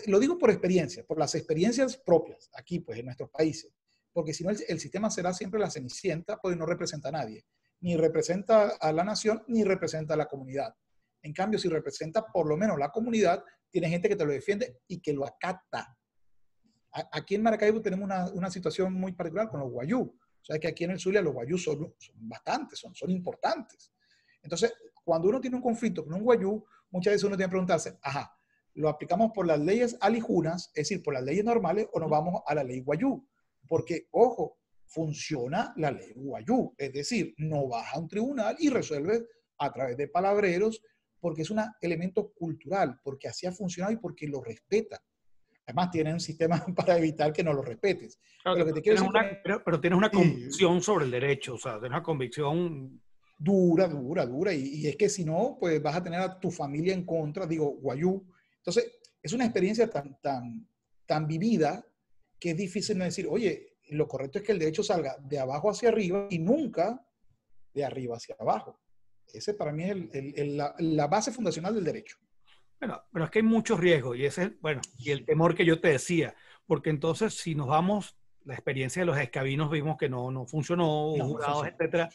lo digo por experiencia, por las experiencias propias aquí, pues, en nuestros países porque si no el, sistema será siempre la cenicienta, pues no representa a nadie. Ni representa a la nación, ni representa a la comunidad. En cambio, si representa por lo menos la comunidad, tiene gente que te lo defiende y que lo acata. Aquí en Maracaibo tenemos una, situación muy particular con los guayú. O sea, que aquí en el Zulia los guayú son, bastantes, son, son importantes. Entonces, cuando uno tiene un conflicto con un guayú, muchas veces uno tiene que preguntarse, ajá, ¿lo aplicamos por las leyes alijunas, es decir, por las leyes normales, o nos vamos a la ley guayú? Porque, ojo, funciona la ley Guayú, es decir, no vas a un tribunal y resuelves a través de palabreros, porque es un elemento cultural, porque así ha funcionado y porque lo respeta. Además, tienen un sistema para evitar que no lo respetes. pero, tienes una, convicción sobre el derecho, o sea, tienes una convicción dura, dura, dura. Y, y, es que si no, pues vas a tener a tu familia en contra, digo, guayú. Entonces, es una experiencia tan, tan, tan vivida que es difícil decir, oye, lo correcto es que el derecho salga de abajo hacia arriba y nunca de arriba hacia abajo. Ese para mí es la, base fundacional del derecho. Bueno, pero es que hay muchos riesgos y ese es, bueno, y el temor que yo te decía, porque entonces si nos vamos, la experiencia de los escabinos vimos que no, no funcionó, no, jurados, etcétera,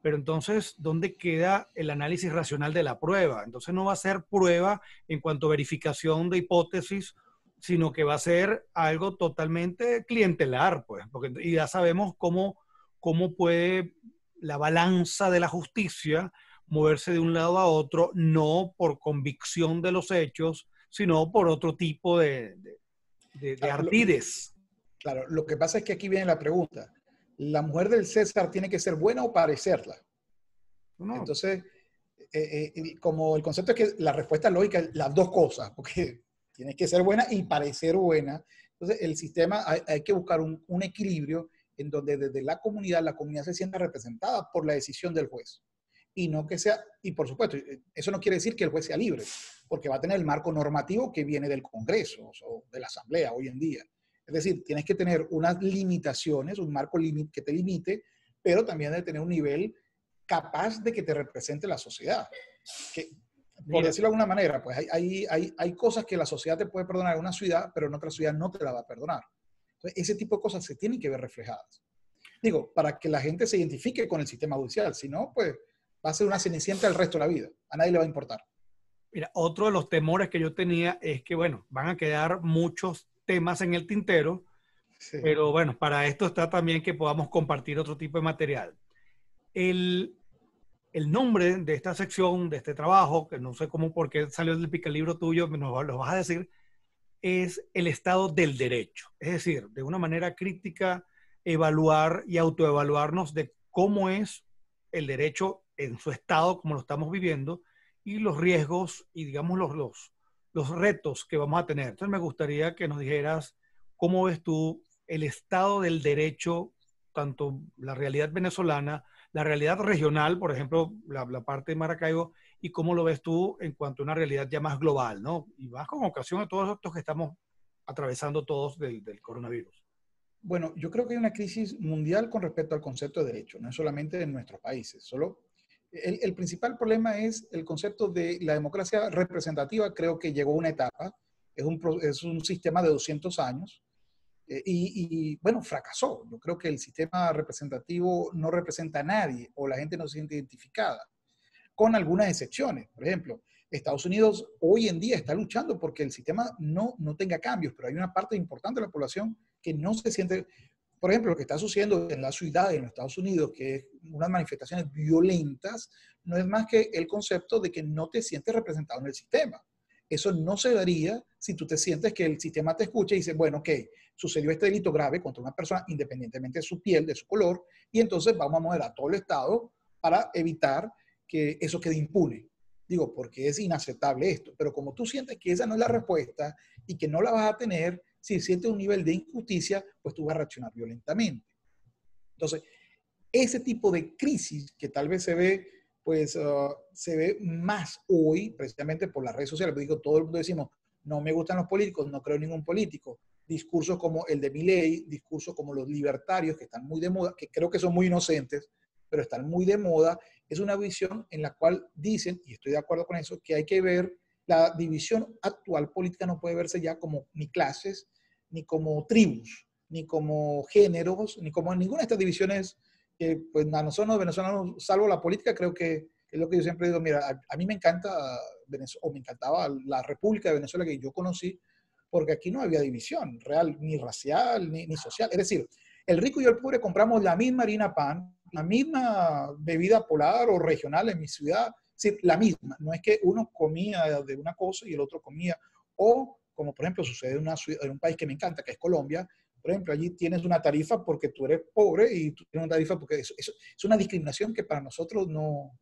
pero entonces, ¿dónde queda el análisis racional de la prueba? Entonces no va a ser prueba en cuanto a verificación de hipótesis sino que va a ser algo totalmente clientelar, pues, porque y ya sabemos cómo, cómo puede la balanza de la justicia moverse de un lado a otro, no por convicción de los hechos, sino por otro tipo de, de, claro, artides. claro, lo que pasa es que aquí viene la pregunta. ¿La mujer del César tiene que ser buena o parecerla? Entonces, eh, eh, como el concepto es que la respuesta lógica es las dos cosas, porque Tienes que ser buena y parecer buena. Entonces, el sistema, hay, que buscar un, equilibrio en donde desde la comunidad, la comunidad se sienta representada por la decisión del juez. Y no que sea, y por supuesto, eso no quiere decir que el juez sea libre, porque va a tener el marco normativo que viene del Congreso o de la Asamblea hoy en día. Es decir, tienes que tener unas limitaciones, un marco que te limite, pero también de tener un nivel capaz de que te represente la sociedad. Que, por decirlo de alguna manera, pues hay, hay, hay, cosas que la sociedad te puede perdonar en una ciudad, pero en otra ciudad no te la va a perdonar. Entonces, ese tipo de cosas se tienen que ver reflejadas. Digo, para que la gente se identifique con el sistema judicial, si no, pues va a ser una cenicienta el resto de la vida. A nadie le va a importar. Mira, otro de los temores que yo tenía es que, bueno, van a quedar muchos temas en el tintero, pero bueno, para esto está también que podamos compartir otro tipo de material. El, el nombre de esta sección, de este trabajo, que no sé cómo, por qué salió del libro tuyo, nos lo vas a decir, es el estado del derecho. Es decir, de una manera crítica, evaluar y autoevaluarnos de cómo es el derecho en su estado, como lo estamos viviendo, y los riesgos y, digamos, los, los, los retos que vamos a tener. Entonces, me gustaría que nos dijeras cómo ves tú el estado del derecho, tanto la realidad venezolana, la realidad regional, por ejemplo, la, parte de Maracaibo, y cómo lo ves tú en cuanto a una realidad ya más global, ¿no? Y más con ocasión de todos estos que estamos atravesando todos del, del coronavirus. Bueno, yo creo que hay una crisis mundial con respecto al concepto de derecho, no es solamente en nuestros países, solo el, principal problema es el concepto de la democracia representativa, creo que llegó a una etapa, es un, es un sistema de 200 años, eh, y, bueno, fracasó. Yo creo que el sistema representativo no representa a nadie o la gente no se siente identificada, con algunas excepciones. Por ejemplo, Estados Unidos hoy en día está luchando porque el sistema no, no tenga cambios, pero hay una parte importante de la población que no se siente, por ejemplo, lo que está sucediendo en la ciudad en los Estados Unidos, que es unas manifestaciones violentas, no es más que el concepto de que no te sientes representado en el sistema. Eso no se daría si tú te sientes que el sistema te escucha y dice, bueno, ok, sucedió este delito grave contra una persona independientemente de su piel, de su color, y entonces vamos a mover a todo el Estado para evitar que eso quede impune. Digo, porque es inaceptable esto, pero como tú sientes que esa no es la respuesta y que no la vas a tener, si sientes un nivel de injusticia, pues tú vas a reaccionar violentamente. Entonces, ese tipo de crisis que tal vez se ve, pues ah, se ve más hoy, precisamente por las redes sociales. Digo, todo el mundo decimos, no me gustan los políticos, no creo en ningún político. Discursos como el de Milley, discursos como los libertarios, que están muy de moda, que creo que son muy inocentes, pero están muy de moda, es una visión en la cual dicen, y estoy de acuerdo con eso, que hay que ver la división actual política no puede verse ya como ni clases, ni como tribus, ni como géneros, ni como ninguna de estas divisiones que pues a nosotros venezolanos, salvo la política, creo que es lo que yo siempre digo, mira, a, mí me encanta Venezuela, o me encantaba la República de Venezuela que yo conocí, porque aquí no había división real, ni racial, ni, ni social. Es decir, el rico y el pobre compramos la misma harina pan, la misma bebida polar o regional en mi ciudad, sí, la misma. No es que uno comía de una cosa y el otro comía. O, como por ejemplo sucede en, una, en un país que me encanta, que es Colombia, por ejemplo, allí tienes una tarifa porque tú eres pobre y tú tienes una tarifa porque eso, es una discriminación que para nosotros no,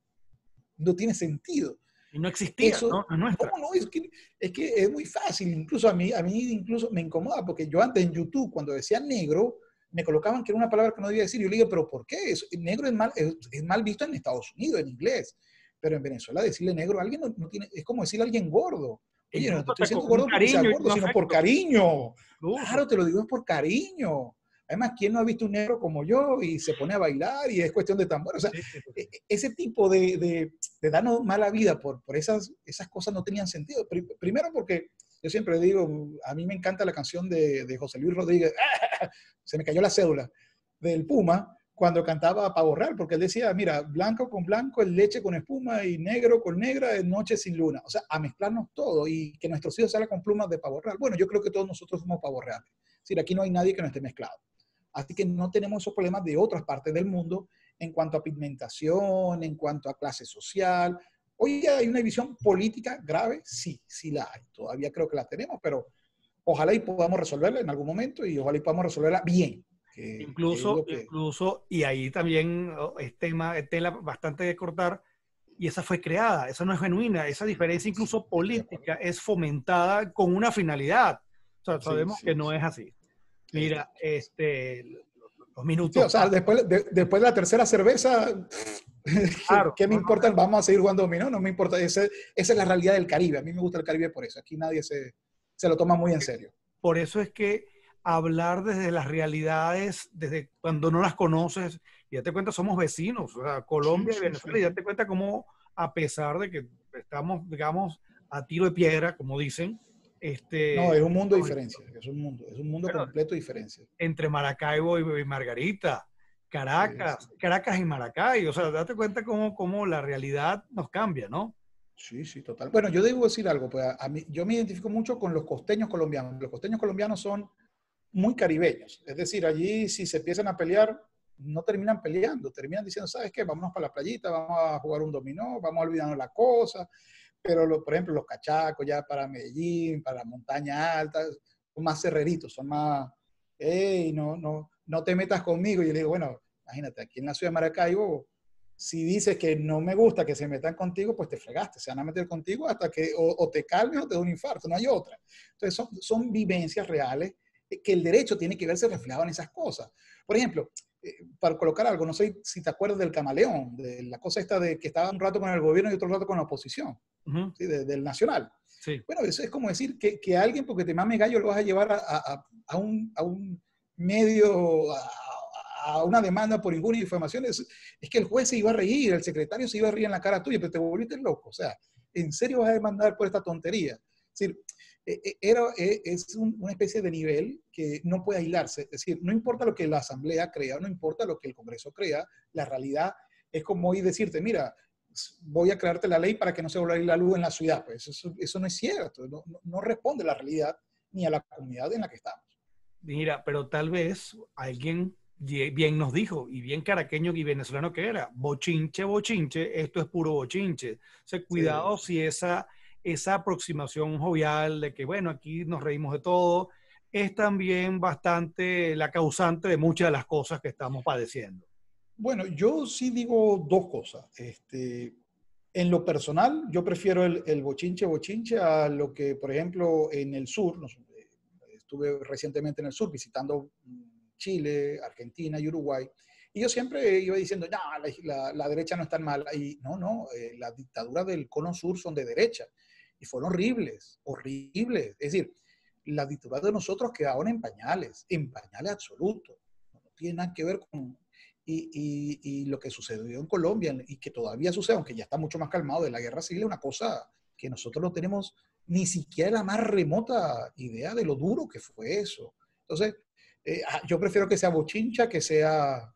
no tiene sentido. Y no existía, eso, ¿no? no, es, que, es, que, es muy fácil. Incluso a mí, a mí incluso me incomoda porque yo antes en YouTube, cuando decía negro, me colocaban que era una palabra que no debía decir. Yo le digo, pero ¿por qué? Eso, negro es mal, es, mal visto en Estados Unidos, en inglés. Pero en Venezuela decirle negro a alguien no, tiene, es como decirle a alguien gordo. Oye, no te estoy diciendo gordo porque sea gordo, sino por cariño. Claro, te lo digo es por cariño. Además, ¿quién no ha visto un negro como yo y se pone a bailar y es cuestión de tambor? O sea, e, ese tipo de, de, de, darnos mala vida por, por esas, esas cosas no tenían sentido. Primero porque yo siempre digo, a mí me encanta la canción de, de José Luis Rodríguez, se me cayó la cédula, del Puma, cuando cantaba Pavo Real, porque él decía, mira, blanco con blanco leche con espuma y negro con negra noche sin luna. O sea, a mezclarnos todo y que nuestros hijos salgan con plumas de Pavo Real. Bueno, yo creo que todos nosotros somos Pavo Real. Es decir, aquí no hay nadie que no esté mezclado. Así que no tenemos esos problemas de otras partes del mundo en cuanto a pigmentación, en cuanto a clase social. Hoy hay una división política grave, sí, sí la hay. Todavía creo que la tenemos, pero ojalá y podamos resolverla en algún momento y ojalá y podamos resolverla bien, incluso, incluso, y ahí también oh, es tema, es tela bastante de cortar, y esa fue creada, esa no es genuina, esa diferencia incluso política es fomentada con una finalidad. O sea, sabemos que no es así. Mira, este, Dos minutos. o sea, después, después de la tercera cerveza, claro, ¿qué me importa? Vamos a seguir jugando dominó, no me importa. esa es la realidad del Caribe. A mí me gusta el Caribe por eso. Aquí nadie se, se lo toma muy en serio. Por eso es que hablar desde las realidades, desde cuando no las conoces, y ya te cuenta, somos vecinos, o sea, Colombia y Venezuela, y ya te cuenta cómo, a pesar de que estamos, digamos, a tiro de piedra, como dicen, este, no, es un mundo de diferencia, es un mundo, es un mundo completo de diferencia. Entre Maracaibo y, Margarita, Caracas, Caracas y Maracay, o sea, date cuenta cómo, cómo la realidad nos cambia, ¿no? Sí, sí, total. Bueno, yo debo decir algo, pues a mí, yo me identifico mucho con los costeños colombianos. Los costeños colombianos son muy caribeños, es decir, allí si se empiezan a pelear, no terminan peleando, terminan diciendo, ¿sabes qué? Vámonos para la playita, vamos a jugar un dominó, vamos a olvidarnos la cosa, pero por ejemplo los cachacos ya para Medellín, para la montaña alta, son más cerreritos, son más, hey, no, no, no te metas conmigo. Y yo le digo, bueno, imagínate, aquí en la ciudad de Maracaibo, si dices que no me gusta que se metan contigo, pues te fregaste, se van a meter contigo hasta que o, te calmes o te da un infarto, no hay otra. Entonces son, son vivencias reales que el derecho tiene que verse reflejado en esas cosas. Por ejemplo, eh, para colocar algo, no sé si te acuerdas del camaleón, de la cosa esta de que estaba un rato con el gobierno y otro rato con la oposición, ¿sí? del nacional. Sí. Bueno, eso es como decir que, que, alguien, porque te mame gallo, lo vas a llevar a, a, a, un, a un, medio, a, una demanda por ninguna información. Es, es, que el juez se iba a reír, el secretario se iba a reír en la cara tuya, pero te volviste loco. O sea, ¿en serio vas a demandar por esta tontería? Es decir, era, e, es una especie de nivel que no puede aislarse. Es decir, no importa lo que la Asamblea crea, no importa lo que el Congreso crea, la realidad es como hoy decirte, mira, voy a crearte la ley para que no se vuelva a ir la luz en la ciudad. Pues eso, eso no es cierto, no, no, responde a la realidad ni a la comunidad en la que estamos. Mira, pero tal vez alguien bien nos dijo, y bien caraqueño y venezolano que era, bochinche, bochinche, esto es puro bochinche. O sea, cuidado si esa esa aproximación jovial de que, bueno, aquí nos reímos de todo, es también bastante la causante de muchas de las cosas que estamos padeciendo. Bueno, yo sí digo dos cosas. Este, en lo personal, yo prefiero el, el, bochinche bochinche a lo que, por ejemplo, en el sur, estuve recientemente en el sur visitando Chile, Argentina y Uruguay, y yo siempre iba diciendo, no, la, la, derecha no es tan mala. Y no, no, eh, las dictaduras del cono sur son de derecha y fueron horribles, horribles. Es decir, la dictadura de nosotros quedaron en pañales, en pañales absolutos. No tiene nada que ver con... Y, y, y, lo que sucedió en Colombia y que todavía sucede, aunque ya está mucho más calmado de la guerra civil, es una cosa que nosotros no tenemos ni siquiera la más remota idea de lo duro que fue eso. Entonces, eh, ah, yo prefiero que sea bochincha, que sea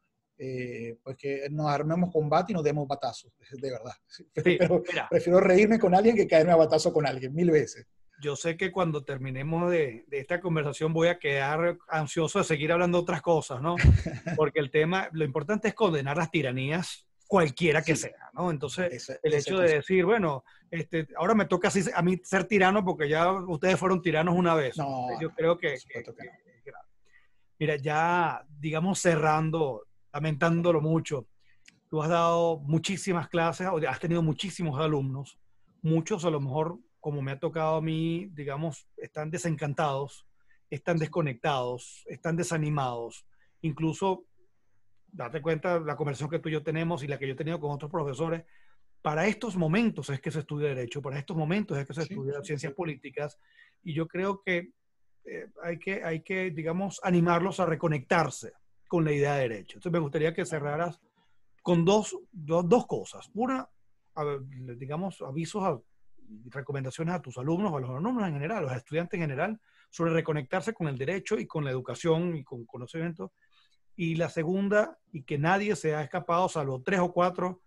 eh, pues que nos armemos combate y nos demos batazos, de verdad. Pero prefiero reírme con alguien que caerme a batazo con alguien, mil veces. Yo sé que cuando terminemos de, de, esta conversación voy a quedar ansioso de seguir hablando otras cosas, ¿no? Porque el tema, lo importante es condenar las tiranías cualquiera que sea, ¿no? Entonces, el hecho de decir, bueno, este, ahora me toca a mí ser tirano porque ya ustedes fueron tiranos una vez. No, yo creo que, que, que Mira, ya, digamos, cerrando lamentándolo mucho. Tú has dado muchísimas clases, has tenido muchísimos alumnos, muchos a lo mejor, como me ha tocado a mí, digamos, están desencantados, están desconectados, están desanimados. Incluso, date cuenta, la conversación que tú y yo tenemos y la que yo he tenido con otros profesores, para estos momentos es que se estudia derecho, para estos momentos es que se estudia ciencias políticas, y yo creo que, eh, hay que hay que, digamos, animarlos a reconectarse con la idea de derecho. Entonces me gustaría que cerraras con dos, dos, cosas. Una, digamos, avisos y recomendaciones a tus alumnos, a los alumnos en general, a los estudiantes en general, sobre reconectarse con el derecho y con la educación y con conocimiento. Y la segunda, y que nadie se ha escapado, salvo tres o cuatro,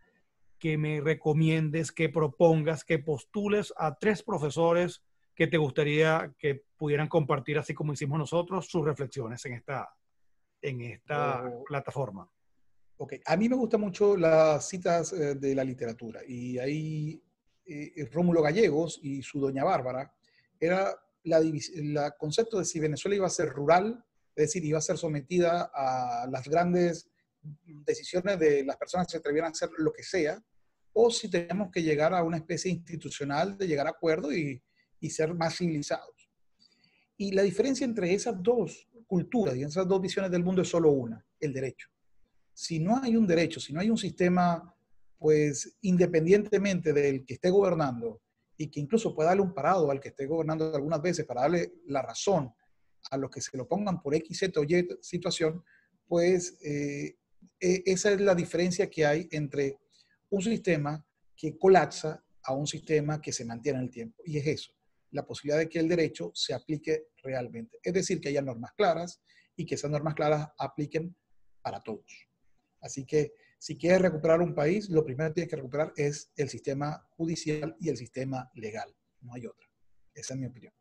que me recomiendes, que propongas, que postules a tres profesores que te gustaría que pudieran compartir, así como hicimos nosotros, sus reflexiones en esta, en esta plataforma? Ok, a mí me gustan mucho las citas eh, de la literatura y ahí eh, Rómulo Gallegos y su doña Bárbara era la, el concepto de si Venezuela iba a ser rural, es decir, iba a ser sometida a las grandes decisiones de las personas que se atrevieran a hacer lo que sea, o si tenemos que llegar a una especie institucional de llegar a acuerdo y, y ser más civilizados. Y la diferencia entre esas dos culturas y esas dos visiones del mundo es solo una, el derecho. Si no hay un derecho, si no hay un sistema, pues independientemente del que esté gobernando y que incluso pueda darle un parado al que esté gobernando algunas veces para darle la razón a los que se lo pongan por X, Z o Y situación, pues eh, e, esa es la diferencia que hay entre un sistema que colapsa a un sistema que se mantiene en el tiempo. Y es eso, la posibilidad de que el derecho se aplique realmente. Es decir, que haya normas claras y que esas normas claras apliquen para todos. Así que si quieres recuperar un país, lo primero que tienes que recuperar es el sistema judicial y el sistema legal. No hay otra. Esa es mi opinión.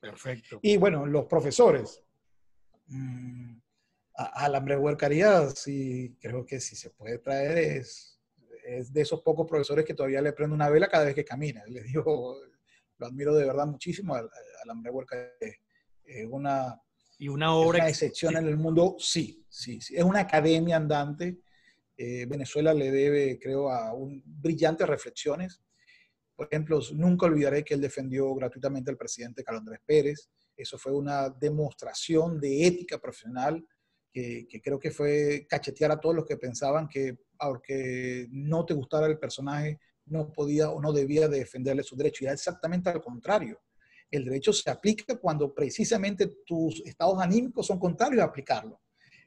Perfecto. Y bueno, los profesores. Mm, a, la huercaría, sí, creo que si se puede traer es, es de esos pocos profesores que todavía le prende una vela cada vez que camina. Le digo, lo admiro de verdad muchísimo al, hambre huercaría. Es una, y una obra. una excepción en el mundo, sí, sí, sí. Es una academia andante. Eh, Venezuela le debe, creo, a un, brillantes reflexiones. Por ejemplo, nunca olvidaré que él defendió gratuitamente al presidente Carlos Andrés Pérez. Eso fue una demostración de ética profesional que, creo que fue cachetear a todos los que pensaban que aunque no te gustara el personaje, no podía o no debía defenderle sus derechos. Y era exactamente al contrario. El derecho se aplica cuando precisamente tus estados anímicos son contrarios a aplicarlo.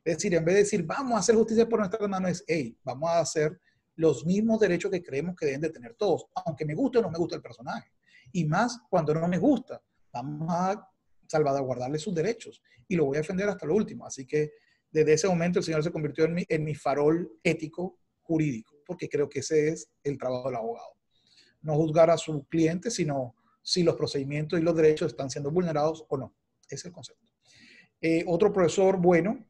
Es decir, en vez de decir, vamos a hacer justicia por nuestras manos, es, hey, vamos a hacer los mismos derechos que creemos que deben de tener todos, aunque me guste o no me guste el personaje. Y más cuando no me gusta, vamos a salvaguardarle sus derechos. Y lo voy a defender hasta lo último. Así que desde ese momento el Señor se convirtió en mi, en mi farol ético jurídico, porque creo que ese es el trabajo del abogado. No juzgar a su cliente, sino si los procedimientos y los derechos están siendo vulnerados o no. Ese es el concepto. Eh, otro profesor bueno,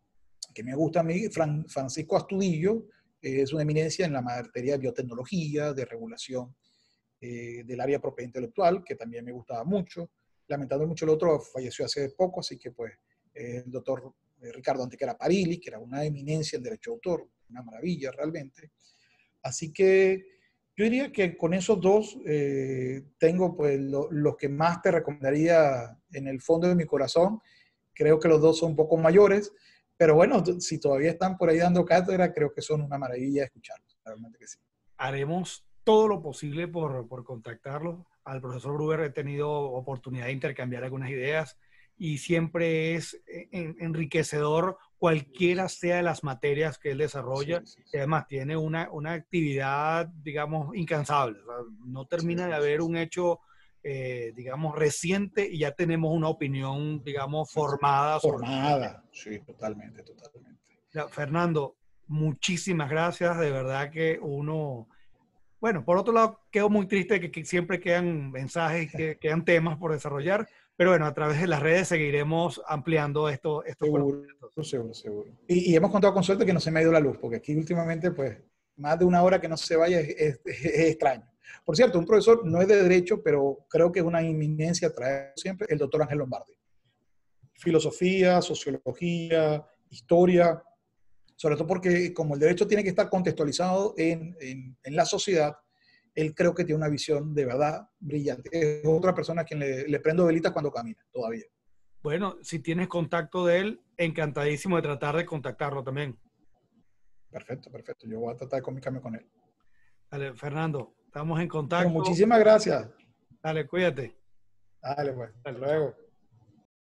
que me gusta a mí, Francisco Astudillo, eh, es una eminencia en la materia de biotecnología, de regulación eh, del área propiedad intelectual, que también me gustaba mucho. Lamentando mucho el otro, falleció hace poco, así que pues el doctor Ricardo Antequera Parili, que era una eminencia en derecho de autor, una maravilla realmente. Así que yo diría que con esos dos eh, tengo pues los que más te recomendaría en el fondo de mi corazón. Creo que los dos son un poco mayores, pero bueno, si todavía están por ahí dando cátedra, creo que son una maravilla escucharlos, realmente que sí. Haremos todo lo posible por, por contactarlos. Al profesor Gruber he tenido oportunidad de intercambiar algunas ideas y siempre es eh, enriquecedor cualquiera sea de las materias que él desarrolla. Y además tiene una, una actividad, digamos, incansable. no termina de haber un hecho, eh, digamos, reciente y ya tenemos una opinión, digamos, formada. Formada, sí, totalmente, totalmente. Fernando, muchísimas gracias. De verdad que uno... Bueno, por otro lado, quedo muy triste que, que siempre quedan mensajes, que quedan temas por desarrollar, pero bueno, a través de las redes seguiremos ampliando esto. esto seguro, seguro, seguro. Y, hemos contado con suerte que no se me ha ido la luz, porque aquí últimamente, pues, más de una hora que no se vaya es, extraño. Por cierto, un profesor no es de derecho, pero creo que es una inminencia traer siempre el doctor Ángel Lombardi. Filosofía, sociología, historia, sobre todo porque como el derecho tiene que estar contextualizado en, en, en la sociedad, él creo que tiene una visión de verdad brillante. Es otra persona a quien le, prendo velitas cuando camina, todavía. Bueno, si tienes contacto de él, encantadísimo de tratar de contactarlo también. Perfecto, perfecto. Yo voy a tratar de comunicarme con él. Dale, Fernando, estamos en contacto. muchísimas gracias. Dale, cuídate. Dale, pues. Hasta luego.